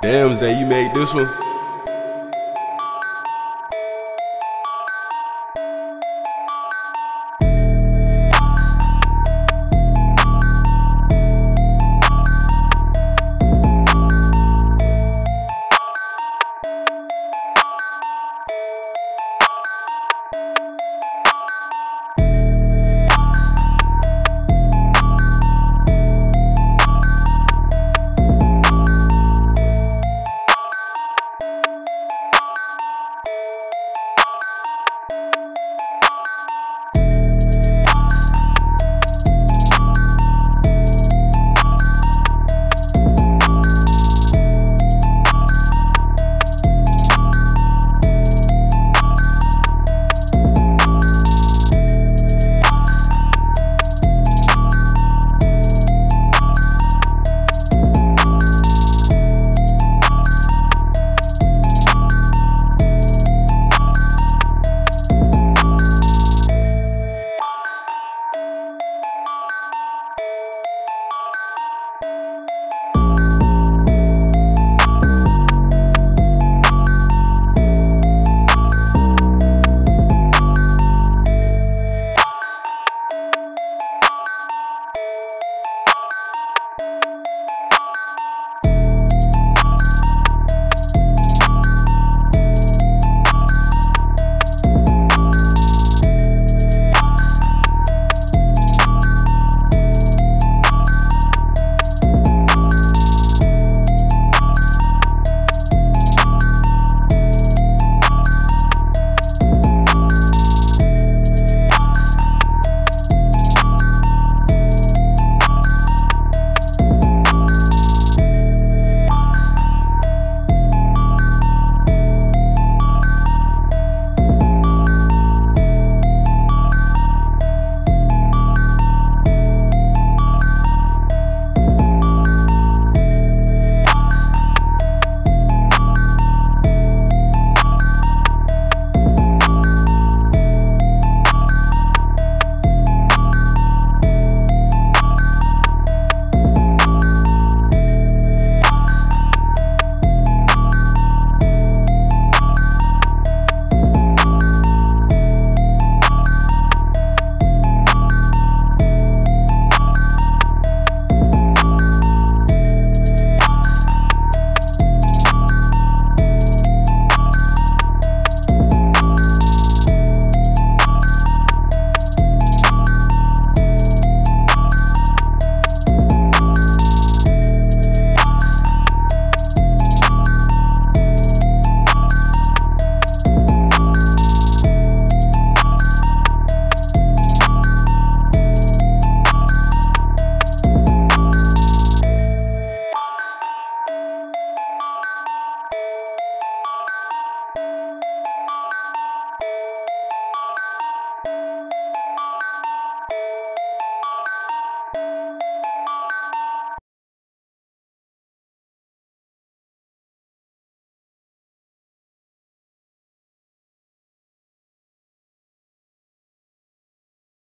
Damn, Zay, you made this one?